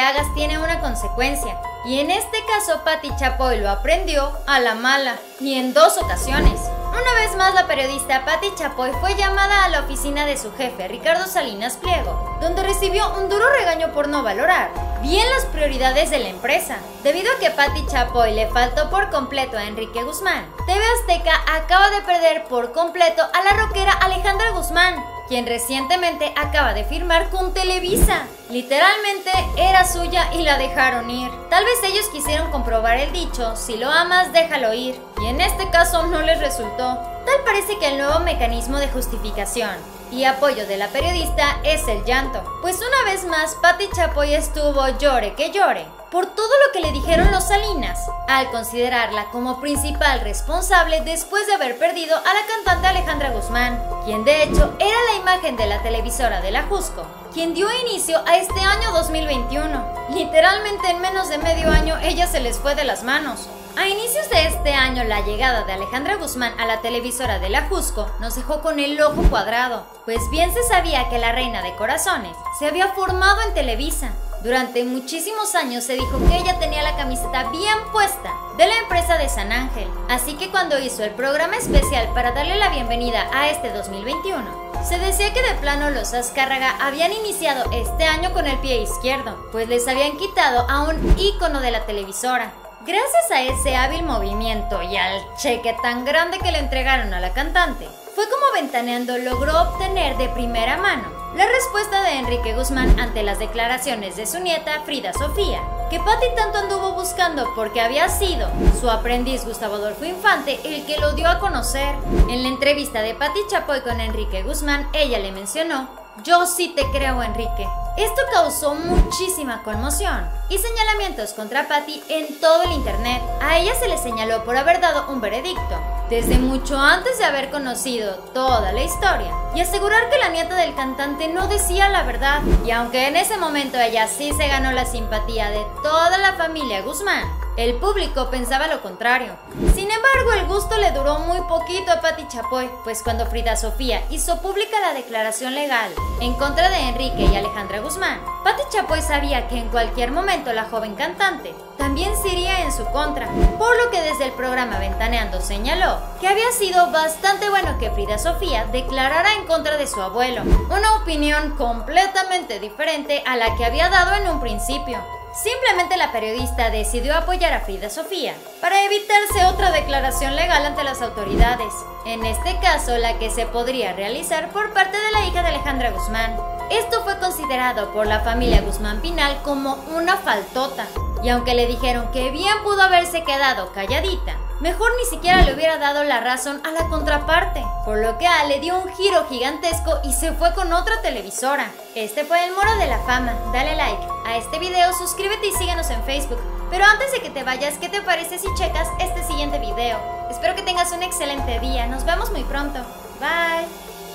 hagas tiene una consecuencia. Y en este caso, Patti Chapoy lo aprendió a la mala, y en dos ocasiones. Una vez más, la periodista Patti Chapoy fue llamada a la oficina de su jefe, Ricardo Salinas Pliego, donde recibió un duro regaño por no valorar bien las prioridades de la empresa. Debido a que Patti Chapoy le faltó por completo a Enrique Guzmán, TV Azteca acaba de perder por completo a la rockera Alejandra Guzmán, quien recientemente acaba de firmar con Televisa. Literalmente era suya y la dejaron ir. Tal vez ellos quisieron comprobar el dicho, si lo amas, déjalo ir. Y en este caso no les resultó. Tal parece que el nuevo mecanismo de justificación y apoyo de la periodista es el llanto. Pues una vez más, Patti Chapoy estuvo llore que llore por todo lo que le dijeron los Salinas, al considerarla como principal responsable después de haber perdido a la cantante Alejandra Quien de hecho era la imagen de la televisora de la Jusco, quien dio inicio a este año 2021. Literalmente en menos de medio año ella se les fue de las manos. A inicios de este año, la llegada de Alejandra Guzmán a la televisora de la Jusco nos dejó con el ojo cuadrado, pues bien se sabía que la reina de corazones se había formado en Televisa. Durante muchísimos años se dijo que ella tenía la camiseta bien puesta de la empresa de San Ángel, así que cuando hizo el programa especial para darle la bienvenida a este 2021, se decía que de plano los Azcárraga habían iniciado este año con el pie izquierdo, pues les habían quitado a un ícono de la televisora. Gracias a ese hábil movimiento y al cheque tan grande que le entregaron a la cantante, fue como Ventaneando logró obtener de primera mano la respuesta de Enrique Guzmán ante las declaraciones de su nieta Frida Sofía, que Patti tanto anduvo buscando porque había sido su aprendiz Gustavo Adolfo Infante el que lo dio a conocer. En la entrevista de Patti Chapoy con Enrique Guzmán, ella le mencionó, yo sí te creo Enrique, esto causó muchísima conmoción y señalamientos contra Patty en todo el internet. A ella se le señaló por haber dado un veredicto, desde mucho antes de haber conocido toda la historia, y asegurar que la nieta del cantante no decía la verdad. Y aunque en ese momento ella sí se ganó la simpatía de toda la familia Guzmán, el público pensaba lo contrario. Sin embargo, el gusto le duró muy poquito a Patti Chapoy, pues cuando Frida Sofía hizo pública la declaración legal en contra de Enrique y Alejandra Guzmán, Patti Chapoy sabía que en cualquier momento la joven cantante también se iría en su contra, por lo que desde el programa Ventaneando señaló que había sido bastante bueno que Frida Sofía declarara en contra de su abuelo, una opinión completamente diferente a la que había dado en un principio. Simplemente la periodista decidió apoyar a Frida Sofía para evitarse otra declaración legal ante las autoridades, en este caso la que se podría realizar por parte de la hija de Alejandra Guzmán. Esto fue considerado por la familia Guzmán Pinal como una faltota, y aunque le dijeron que bien pudo haberse quedado calladita, mejor ni siquiera le hubiera dado la razón a la contraparte, por lo que A le dio un giro gigantesco y se fue con otra televisora. Este fue el Moro de la Fama, dale like a este video, suscríbete y síguenos en Facebook. Pero antes de que te vayas, ¿qué te parece si checas este siguiente video? Espero que tengas un excelente día, nos vemos muy pronto. Bye.